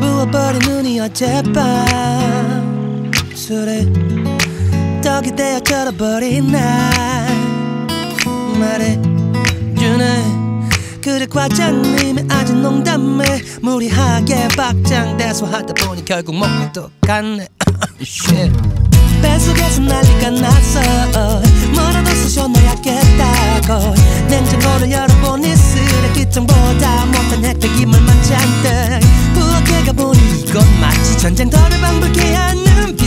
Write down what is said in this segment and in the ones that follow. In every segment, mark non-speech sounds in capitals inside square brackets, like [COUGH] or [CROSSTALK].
부어버린 눈이 어젯밤 술에 떡이 되어 절어버린 날 말해주네. 그래 과장님이 아직 농담을 무리하게 박장대소 하다 보니 결국 갔네. [LAUGHS] Shit. 뱃속에서 난리가 났어. 뭐라도 쑤셔넣어야겠다고. 냉장고를 열어보니 쓰레기통보다 못한 혜택이물만 잔뜩. 부 전쟁터를 방불케 하는 뷰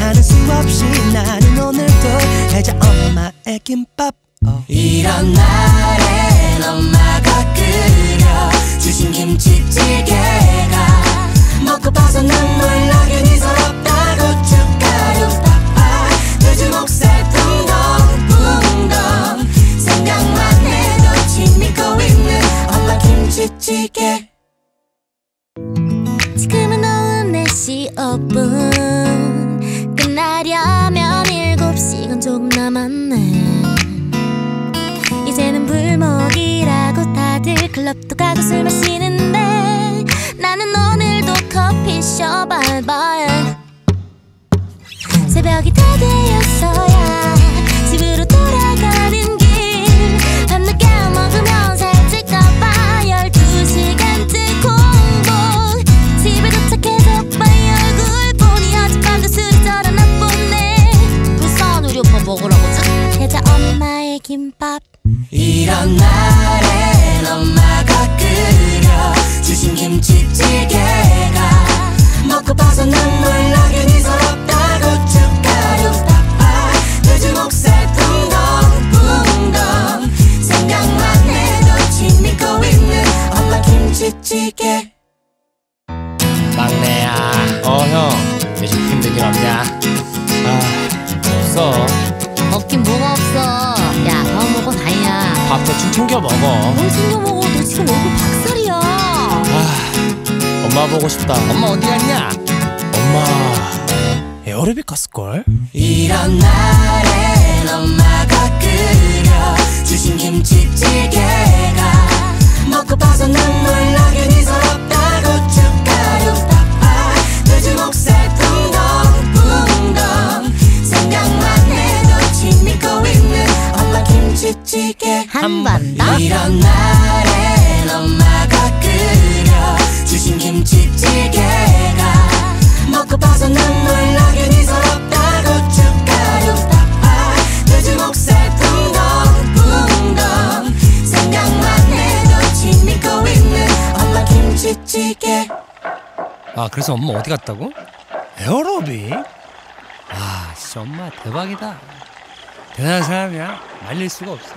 하는 수 없이 나는 오늘도 혜자 엄마의 김밥. 어. 이런 날엔 엄마가 끓여 주신 김치찌개 5분 끝나려면 7시간 조금 남았네. 이제는 불목이라고 다들 클럽도 가고 술 마시는데 나는 오 김밥. 이런 날엔 엄마가 끓여 주신 김치찌개가 먹고 봐서 눈물 나긴 서럽다 고춧가루 팍팍 요즘 옥새풍 덩붕덩. 생각만 해도 침이 고이는 엄마 김치찌개. 막내야 어 형. 요즘 힘든 일 없냐? 아, 없어. 없긴 뭐가 없어 밥 대충 챙겨 먹어 뭘 챙겨 먹어 너 지금 얼굴 박살이야 아 엄마 보고 싶다 엄마 어디 갔냐? 엄마 에어로빅 갔을걸? 이런 날엔 김치찌개 한번 더. 이런 날엔 엄마가 끓여 주신 김치찌개가 먹고 눈물 나긴 서럽다 고춧가루 팍팍. 요즘 옥새풍 덩붕덩. 생각만 해도 침이 고이는 엄마 김치찌개. 아 그래서 엄마 어디 갔다고? 에어로빅? 아 진짜 엄마 대박이다 대단한 사람이야. 말릴 수가 없어